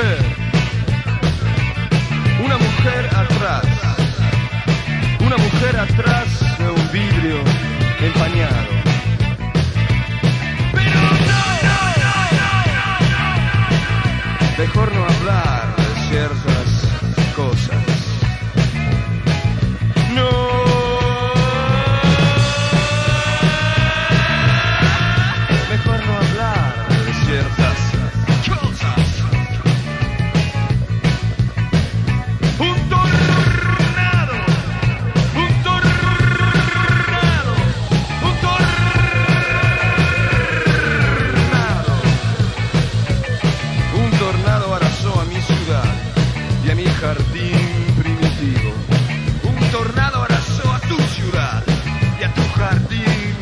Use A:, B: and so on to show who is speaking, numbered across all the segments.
A: Yeah. you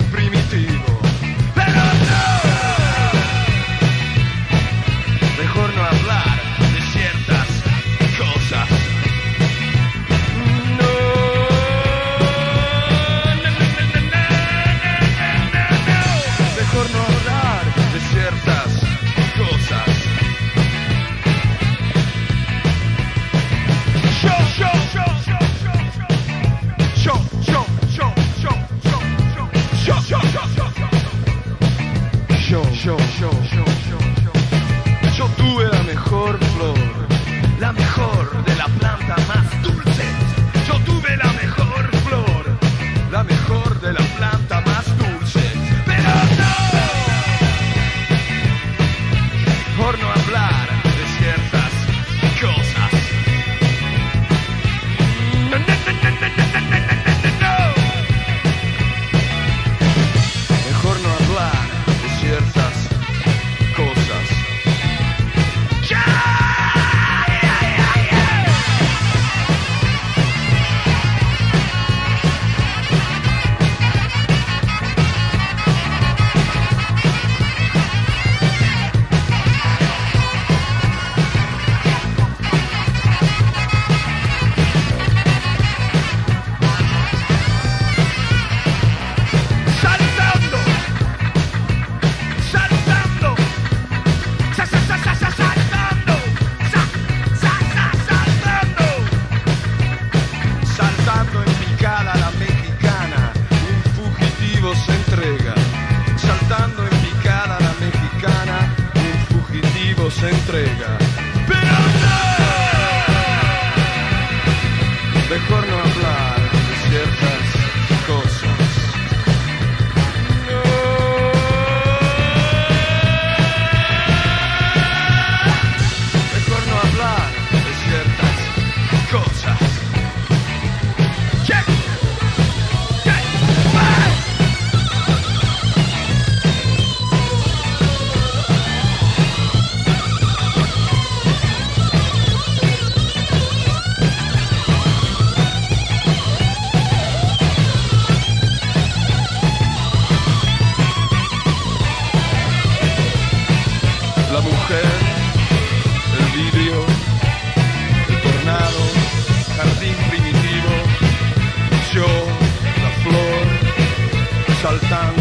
A: se entrega. soltando